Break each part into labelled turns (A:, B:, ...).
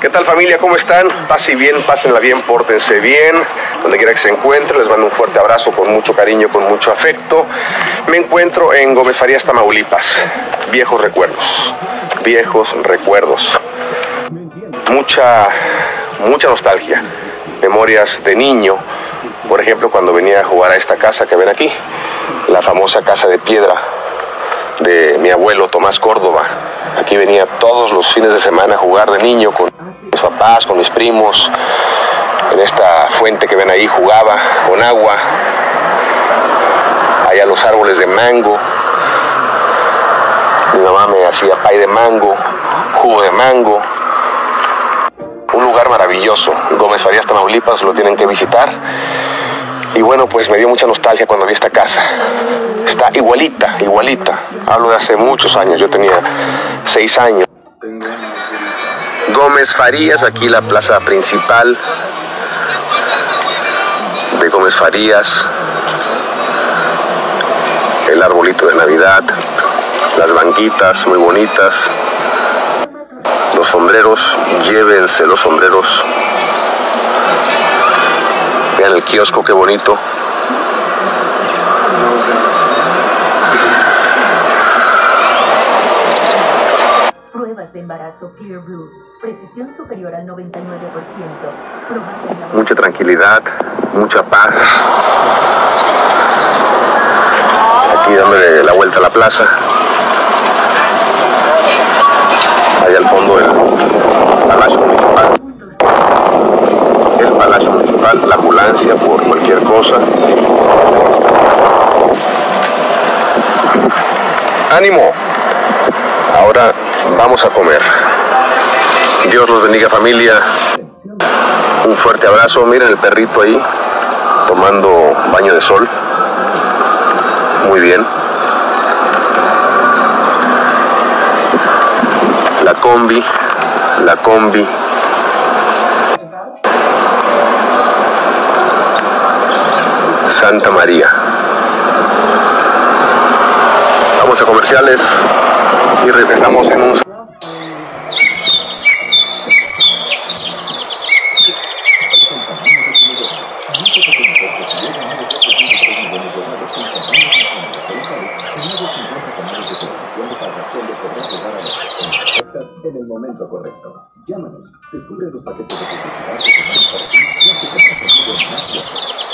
A: ¿Qué tal familia? ¿Cómo están? Pasen bien, pásenla bien, pórtense bien, donde quiera que se encuentren. Les mando un fuerte abrazo con mucho cariño, con mucho afecto. Me encuentro en Gómez Farías, Tamaulipas. Viejos recuerdos, viejos recuerdos. Mucha, mucha nostalgia. Memorias de niño. Por ejemplo, cuando venía a jugar a esta casa que ven aquí, la famosa casa de piedra de mi abuelo Tomás Córdoba. Aquí venía todos los fines de semana a jugar de niño con mis papás, con mis primos. En esta fuente que ven ahí jugaba con agua. Allá los árboles de mango. Mi mamá me hacía pay de mango, jugo de mango. Un lugar maravilloso. Gómez Farías, Tamaulipas, lo tienen que visitar. Y bueno, pues me dio mucha nostalgia cuando vi esta casa. Está igualita, igualita. Hablo de hace muchos años, yo tenía seis años. Gómez Farías, aquí la plaza principal de Gómez Farías. El arbolito de Navidad, las banquitas muy bonitas, los sombreros, llévense los sombreros Vean el kiosco, qué bonito.
B: Pruebas de embarazo Clear Blue. Precisión superior al 99%.
A: Mucha tranquilidad, mucha paz. Aquí dándole la vuelta a la plaza. Allá al fondo el Palacio Municipal. El La ambulancia por cualquier cosa. ¡Ánimo! Ahora vamos a comer. Dios los bendiga familia. Un fuerte abrazo. Miren el perrito ahí tomando baño de sol. Muy bien. La combi, la combi. Santa María. Vamos a comerciales y regresamos en un...
C: en el momento correcto. Llámanos, descubre los paquetes de publicidad que tenemos para ti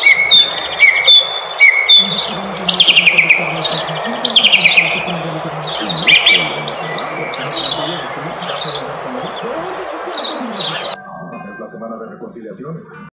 C: y haz que tu Es la semana de reconciliaciones.